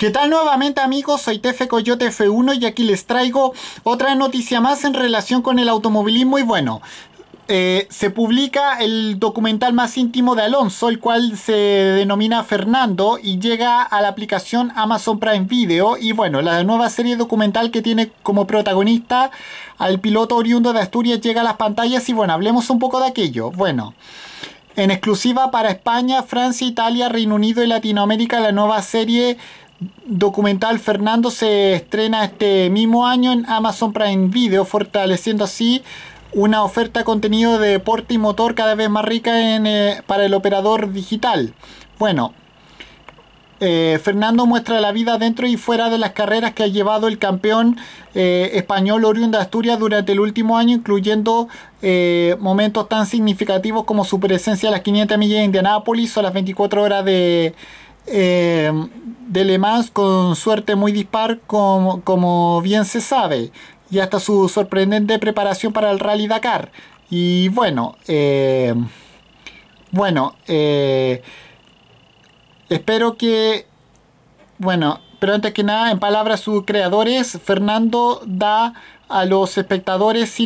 ¿Qué tal nuevamente amigos? Soy Tefe Coyote F1 y aquí les traigo otra noticia más en relación con el automovilismo y bueno, eh, se publica el documental más íntimo de Alonso, el cual se denomina Fernando y llega a la aplicación Amazon Prime Video. Y bueno, la nueva serie documental que tiene como protagonista al piloto oriundo de Asturias llega a las pantallas y bueno, hablemos un poco de aquello. Bueno. En exclusiva para España, Francia, Italia, Reino Unido y Latinoamérica, la nueva serie documental Fernando se estrena este mismo año en Amazon Prime Video, fortaleciendo así una oferta de contenido de deporte y motor cada vez más rica en, eh, para el operador digital. Bueno, eh, Fernando muestra la vida dentro y fuera de las carreras que ha llevado el campeón eh, español oriundo de Asturias durante el último año, incluyendo momentos tan significativos como su presencia a las 500 millas de Indianápolis o las 24 horas de, de Le Mans con suerte muy dispar como, como bien se sabe y hasta su sorprendente preparación para el Rally Dakar. Y bueno, eh, bueno, eh, espero que, bueno, pero antes que nada, en palabras sus creadores, Fernando da a los espectadores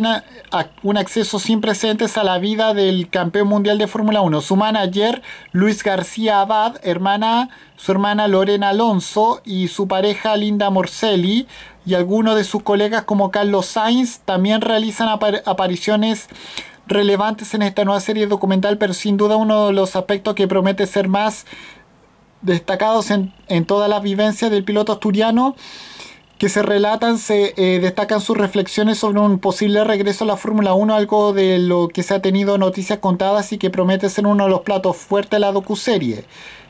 un acceso sin precedentes a la vida del campeón mundial de Fórmula 1. Su manager, Luis García Abad, hermana, su hermana Lorena Alonso y su pareja Linda Morcelli y algunos de sus colegas como Carlos Sainz también realizan apariciones relevantes en esta nueva serie documental, pero sin duda uno de los aspectos que promete ser más destacados en, en todas las vivencias del piloto asturiano que se relatan, se eh, destacan sus reflexiones sobre un posible regreso a la Fórmula 1, algo de lo que se ha tenido noticias contadas y que promete ser uno de los platos fuertes de la docuserie.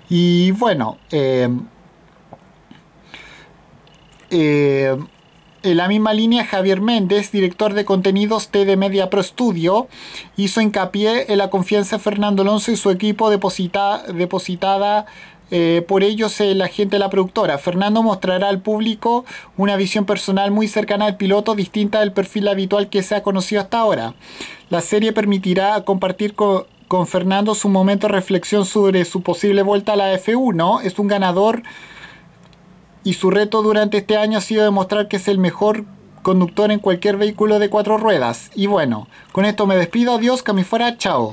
Y bueno, eh, eh, en la misma línea, Javier Méndez, director de contenidos TD Media Pro Studio, hizo hincapié en la confianza de Fernando Alonso y su equipo deposita, depositada eh, por ellos la gente de la productora. Fernando mostrará al público una visión personal muy cercana al piloto, distinta del perfil habitual que se ha conocido hasta ahora. La serie permitirá compartir con, Fernando su momento de reflexión sobre su posible vuelta a la F1. Es un ganador y su reto durante este año ha sido demostrar que es el mejor conductor en cualquier vehículo de cuatro ruedas. Y bueno, con esto me despido. Adiós, que. Chao.